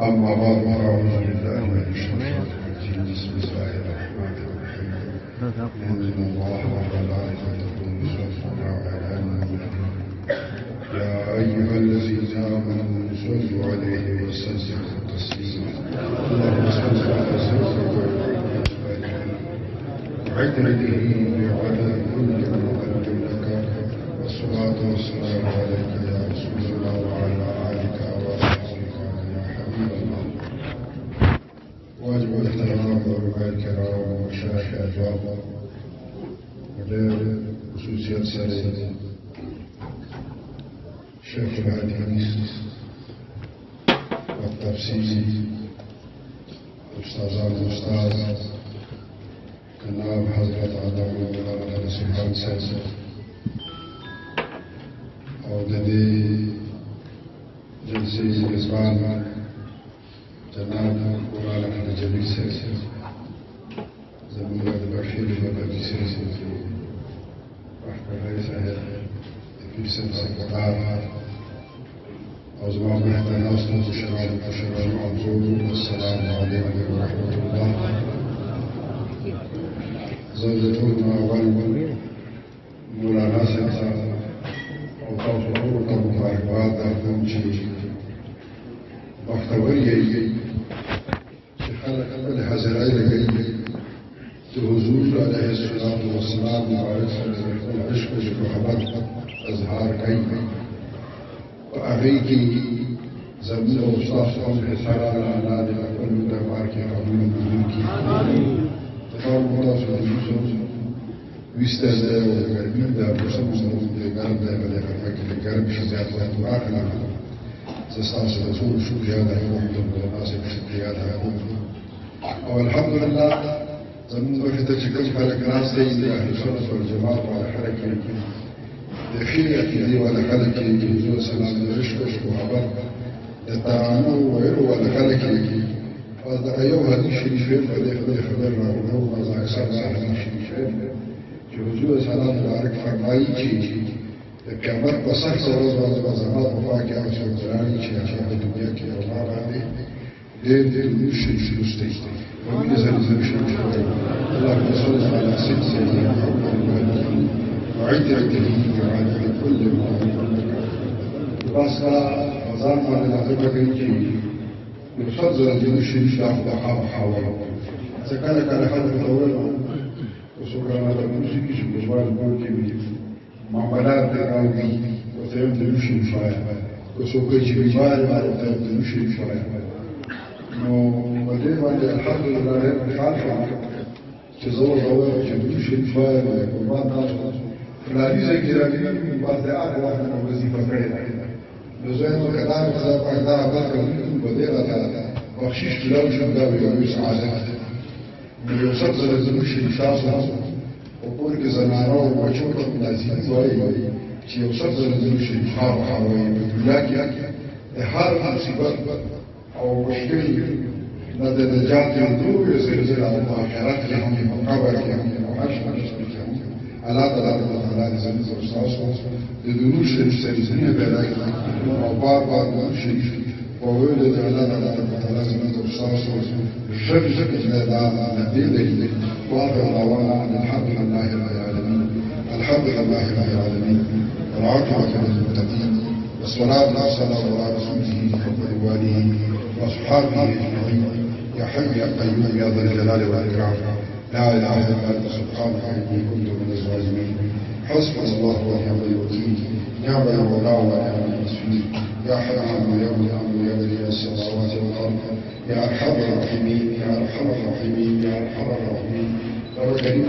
أما بعد فأعوذ بالله من الشيطان الرجيم. بسم الله الرحمن الرحيم. إن الله وملائكته يصلون على النبي. يا أيها الذين آمنوا صلوا عليه وسلموا تسليما. اللهم صل على سيدنا عدله وعلى كل مقدم لك والصلاة والسلام عليك يا رسول الله وعلى آلك وأصحابك يا حبيب الله. واجب الاحترام والرعاة الكرام ومشايخ الأجواب ودير خصوصيات سرية شيخ الحديث والتفسير أستاذ الأستاذ جناب حضرت آدم مولانا سبحان أو د دې جلسې میزبان جناب مولانا احمد جمیل سیاست زموږ د بشیر مدني سیاست رحمة صاحب د پیسن سکرتار أو زما مهته ناست مشران مشران منظور. والسلام علیکم ورحمة الله. زوجته اول مولانا صاحب أو تاسو ټول ته مبارکباد درکوم چې بختور یې چې خلک خپل حاضرای لګي چې حضور علیه الصلاة والسلام مبارک سره خپل عشق أو محبت اظهار کوي په هغه کې زموږ أو د ګرم ده په دغه کې د ګرم شي زیات وخت واخلي زه ستاسو د ټول شکریا ده کوم د مناسب شکریا ده کوم أو الحمد لله زموږ وخت ته چې کوم خلک راځي د أهل سنت والجماعت أو حرکت د خیر عقیدې ولا خلک چې حضور سلام د عشق أو محبت د ترانو ویرو ولا خلک أو دا یو حدیث شریف په دې خبره خبر چې حضور سلام مبارک فرمایي چې د قیامت په سخت ورځ باندې به زما په خوا کې هغه څوک راني چې هغه په دنیا کې او ما باندې ډېر ډېر ویشل شوستی ومن زلزل شوستی اللهم صل على سيدنا محمد وعد عدله وعد كل ما بس ځان باندې لازم کوي چې نفضل دې شي شاف بها وحاول ځکه کله کله حد ورته هذا الموسيقى شو بجوال بوكي معاملات تقاوي وتيم تلوش مشايع وسوكي جبال ما وتيم تلوش مشايع نو بعدين بعد الحمد لله العالمين تزور ضوء تلوش مشايع وقربان ناس فلاني زي كده من بعد آخر واحد من وظيفة كده نزوين وكذا وكذا وكذا وكذا بديرة بخشيش تلاوي شمدا ويومي سعادة یو سب سره زموږ شي تاسو په کور کې زنانو او بچو ته ملازم وایي چې یو سب سره زموږ شي خام خاموي په دنیا کې هر مصیبت او مشکل نه د نجات یو دوه یو سلسله او آخرت کې هم په قبر کې هم په حشر کې هم الله تعالی تعالی زموږ او تاسو د دنوش سلسله پیدا کړه او بار بار شي او ولې د الله تعالی تعالی زموږ لا نبيل واخر دعوانا ان الحمد لله رب العالمين الحمد لله رب العالمين والعاقبة للمتقين والصلاة والسلام على رسوله وعلى واصحابه اجمعين يا حي يا قيوم يا ذا الجلال والاكرام لا اله الا انت سبحانك اني كنت من الظالمين حسبنا الله ونعم الوكيل نعم المولى ونعم النصير يا حنان يا منعم يا بديع السماوات والارض يا أرحم الراحمين يا أرحم الراحمين يا أرحم الراحمين. رب كريم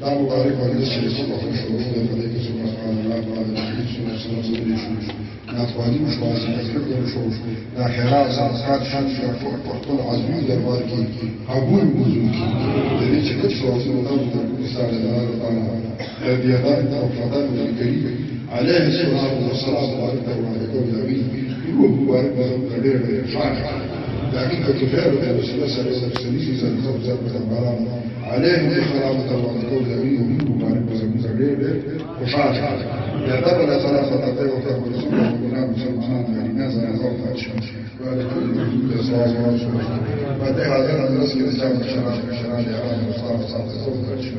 لا مبارك ونسر صبح شروط فليك سبحان الله وعلى الحديث سنة سنة سنة ناتواني مش واسي نتحب نشوف لا حراس أصحاب شمس يرفع فرطول عزمي دربار كي قبول بوزوكي الذي تكتش وصل الله رسالة الله تعالى. الذي يدار الفضل الكريم. عليه الصلاة والسلام. وعلى وعلى كل نبي مبارك وعلى شعر لكن كتفاعل الرسول صلى الله عليه وسلم زي زي عليه خرامة الله كل نبي ومنه مبارك وزمزم خوشحال يعتبر ثلاثة طيب وطيب رسول الله ولا مسلمان يعني نازل نظام فاتشم وعلى كل وجود صلى الله عليه وسلم بعد هذا الناس الإسلام الشرع الشرع الإعلام والصلاة والصلاة والصلاة فاتشم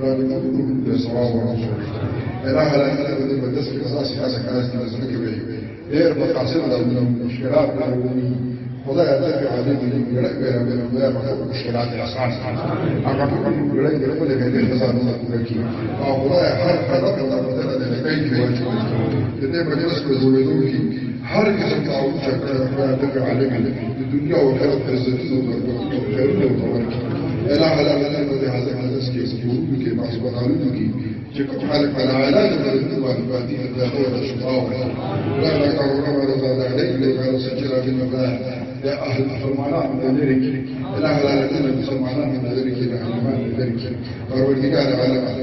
وعلى كل وجود صلى الله عليه وسلم إله لا إله إلا بدرس القصاص هذا كانت نزلك به غیر مقاصد لهم مشکلات لهم خدا يتك عليهم من غير غير غير مشکلات آسان اگر من غير غير غير غير آسان کی اور خدا ہر خدا کا مدد دے کہ جو مجلس میں زویدوں کی، ہر کس ما دفع عليك الدنيا وكانت عزتي وخيرنا وتبارك إلا على أن هذا الناس كي يسكتون كي محسوب عليك جكت حالك على علاج من الدول البادية الداخلية الشقاوة لا لا كرونا ولا زاد عليك لما سجل في المباح يا أهل المسلمان من ذلك إلى أهل الذين المسلمان من ذلك إلى أهل من ذلك فروردگار على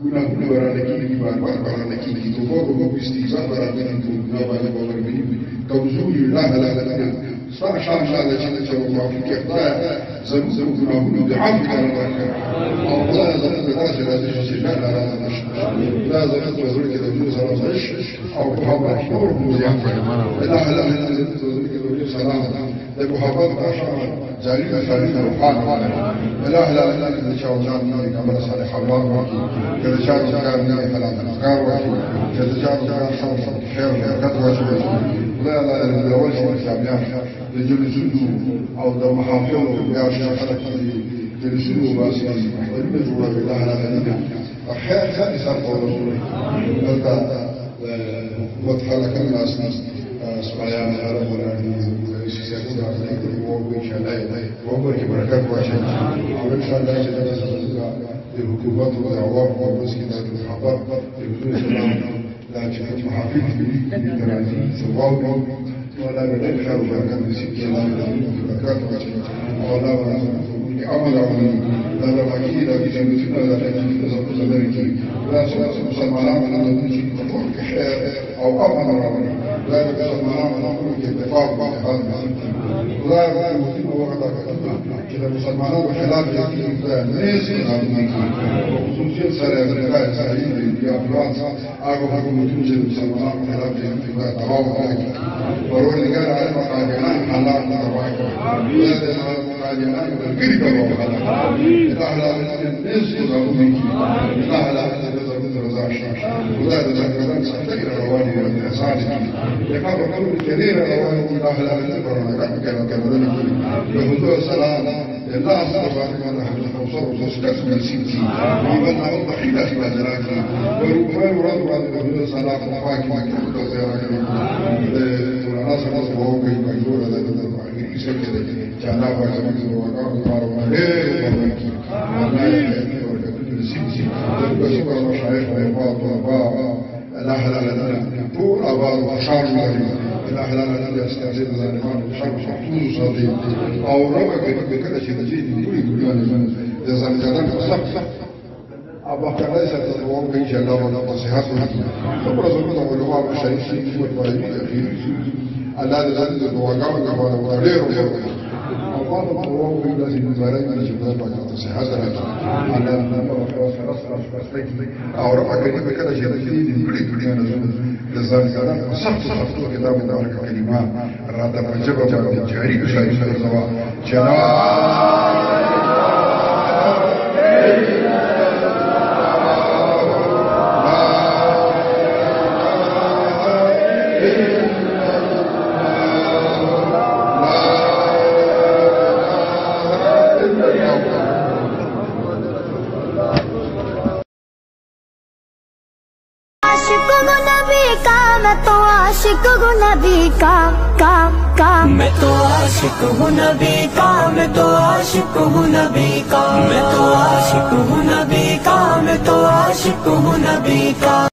تظهر تظهر زعش كل قال كنا كل برانكي كبار بار برانكي كتوبه وهو استيزاء برانكي كتوبه وهو برانكي كوزوي الله لا لا لا صار شان شان جل جل الله في كفاية زم زم كنا بعفو كان الله الله زم درجة لا تجي لا لا لا لا زم تزور كده بدون سلام عيش أو بحبة شعور مزيان لا لا لا لا تزور كده بدون سلام ده بحبة عشان جاري فارين روحان لا لا لا إن شاء الله نبي كمال صالح الله وكي كذا شاء الله كان نبي فلا نذكر وكي كذا شاء الله كان صار خير وبركة وكي لا لا لا الأول شيء الإسلام لجلسوا أو ده محافظه يا شيخ جلسوا بس المجورة بالله لا غنينا أحيانا ثاني صار رسول الله وتخلق الناس سبحان الله رب العالمين سيكون عليك وإن شاء الله وبرك بركات وعشان وإن شاء الله جل الحكومات والدعوات والمسكنات والحضار بدون سلام لا تشهد محافظ في ترازي سواء ولا بدل خير بركات بسكين بركات وعشان ولا ولا أمر أمري لا لا أكيد أكيد بسنا لا تجد تزوج ذلك لا سلام سلام على نبي خير أو أمر أمري يقسم على نقول اتفاق مع هذا لا يمكن وقت كده مسلمانان وخلاف يكون ناس وخصوصيا سريع الرجال سعيد في فرنسا أقوى حكومة توجد مسلمانان وخلاف يكون تواضع وروي قال على مقاجعان حلال تواضع وهذا المقاجعان والقرب وخلاف الأهل الناس يقولون الأهل رضا الشمس ولا تذكرون سنتقل رواني والإحسان يقال قول كثير رواني الله لا تذكر كما كان كما ذلك بهدوء السلام الله سبحانه وتعالى وصر وستكمل سنتي ومن أرض حيلة ما ذلك وربما يراد بعد بهدوء السلام وفاك ما كنت زيارة وناس ناس وهو كي مجور هذا الدين يسكت جانا وكما وقام وقام إيه وسوى المشايخ والإخوات والأباء الأهل الذين طول أباء وأشار الله الأهل الذين يستعزين الإمام الشرق محفوظ صديق أو ربك بكذا شيء جيد كل كل جزا الجلال صح أبا كان ليس تتوقع إن شاء الله ولا نصيحات ثم رسول الله والإمام الشريف في والطيبين في الذي الذي توقعوا كما غير وقال اللهم اللهم إلا للمبارك الجبال وعلى صحة على أو رفع كلمة كده جديد كل الدنيا نزول لزان كده صح صح كتاب دارك كلمات رادة فجبة جاري كشاي شاي سوا جناب नबी का मैं तो आशिक हूँ नबी का काम। का मैं तो आशिक हूँ नबी का मैं तो आशिक हूँ नबी का मैं तो आशिक हूँ नबी का मैं तो आशिक हूँ नबी का